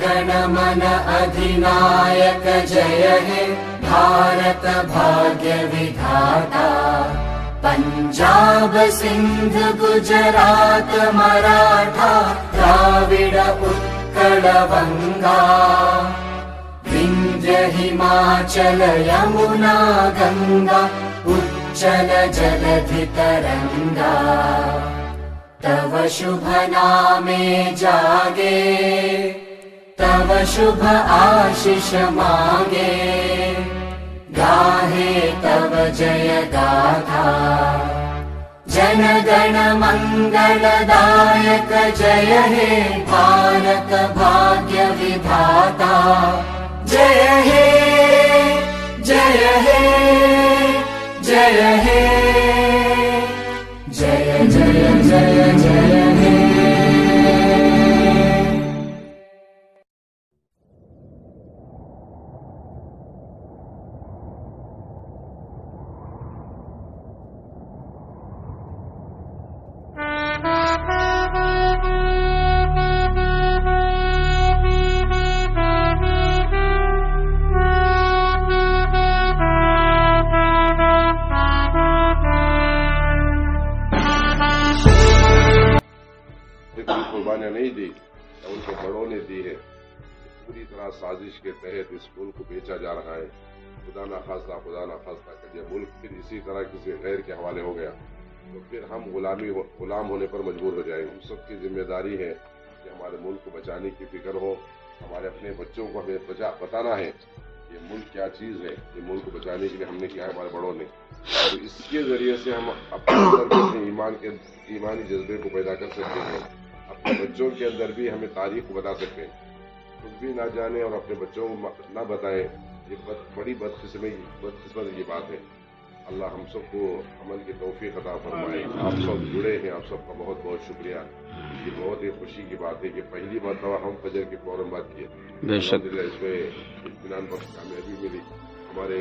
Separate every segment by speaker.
Speaker 1: जनगण मन अधिनायक जय हे। भारत भाग्य विधाता। पञ्जाब सिन्ध गुजरात मराठा द्राविड उत्कल गङ्गा विन्ध्य हिमाचल यमुना गङ्गा उच्चल जलधि तरङ्गा तव शुभ नामे जागे तव शुभ आशिष मागे। गाहे तव जय गाथा। जन गण मङ्गलदायक जय हे भारत भाग्य विधाता। जय हे जय हे जय हे
Speaker 2: जितनी कुर्बानियाँ नहीं दी, या उनके बड़ों ने दी है। पूरी तरह साजिश के तहत इस मुल्क को बेचा जा रहा है। खुदा ना खास्ता, खुदा ना खास्ता कर यह मुल्क फिर इसी तरह किसी गैर के हवाले हो गया। तो फिर हम गुलामी गुलाम होने पर मजबूर हो जाएँगे। हम सबकी ज़िम्मेदारी है कि हमारे मुल्क को बचाने की फ़िक्र हो। हमारे अपने बच्चों को हमें बचा, बताना है ये मुल्क क्या चीज़ है। ये मुल्क को बचाने के लिए हमने किया है हमारे बड़ों ने। तो इसके ज़रिए से हम अपने ईमान के, ईमानी जज्बे को पैदा कर सकते हैं। बच्चों के अंदर भी हमें तारीख बता सकते हैं कुछ भी ना जाने और अपने बच्चों को ना बताएँ ये बद, बड़ी बदकिस्मती बदकिस्मत की बात है। अल्लाह हम सबको अमल की तोफ़ी अता फरमाए। आप सब जुड़े हैं आप सबका बहुत बहुत शुक्रिया। ये बहुत ही खुशी की बात है कि पहली मरतबा हम फजर के फ़ौरन बात किए इसमें इतमान बख्श कामयाबी मिली। हमारे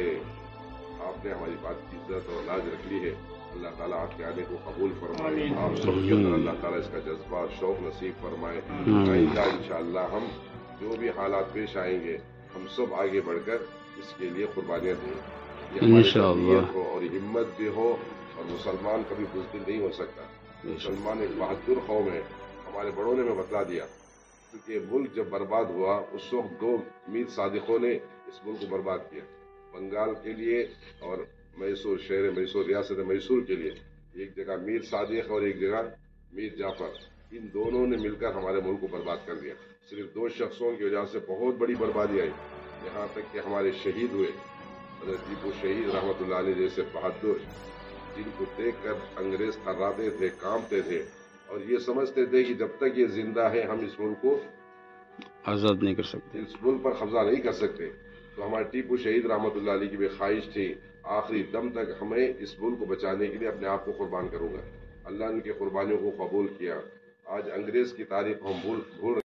Speaker 2: आपने हमारी बात की इज़्ज़त और लाज रख ली है। अल्लाह ताला आपके आने को कबूल फरमाए। आप अंदर अल्लाह ताला इसका जज्बा शौक नसीब फरमाए। आइंदा इंशाअल्लाह हम जो भी हालात पेश आएँगे हम सब आगे बढ़कर इसके लिए कुर्बानियाँ दें।
Speaker 3: इंशाअल्लाह।
Speaker 2: हो और हिम्मत भी हो और मुसलमान कभी बुजदिल नहीं हो सकता। मुसलमान एक बहादुर कौम है हमारे बड़ों ने हमें बतला दिया। क्योंकि मुल्क जब बर्बाद हुआ उस वक्त दो मीर सादिकों ने इस मुल्क को बर्बाद किया। बंगाल के लिए और मैसूर शहर मैसूर रियासत मैसूर के लिए। एक जगह मीर सादिक और एक जगह मीर जाफ़र। इन दोनों ने मिलकर हमारे मुल्क को बर्बाद कर दिया। सिर्फ़ दो शख्सों की वजह से बहुत बड़ी बर्बादी आई। यहाँ तक कि हमारे शहीद हुए। हज़रत टीपू शहीद रहमत जैसे बहादुर जिनको देख कर अंग्रेज़ थर्राते थे कांपते थे। और ये समझते थे कि जब तक ये ज़िंदा है हम इस मुल्क को
Speaker 3: आज़ाद नहीं कर सकते।
Speaker 2: इस मुल्क पर कब्जा नहीं कर सकते। तो हमारे टीपू शहीद रहमत की भी ख्वाहिश थी, आखिरी दम तक हमें इस मुल्क को बचाने के लिए अपने आप को कुर्बान करूँगा। अल्लाह ने उनकी कुर्बानियों को कबूल किया। आज अंग्रेज़ की तारीफ़ हम भूल भूल